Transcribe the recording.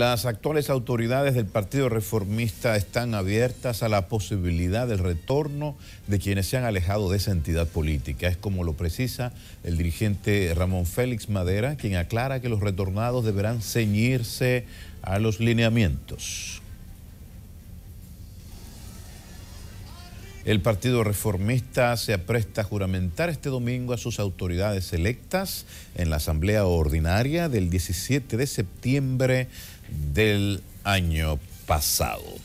Las actuales autoridades del Partido Reformista están abiertas a la posibilidad del retorno de quienes se han alejado de esa entidad política. Es como lo precisa el dirigente Ramón Félix Madera, quien aclara que los retornados deberán ceñirse a los lineamientos. El Partido Reformista se apresta a juramentar este domingo a sus autoridades electas en la Asamblea Ordinaria del 17 de septiembre del año pasado.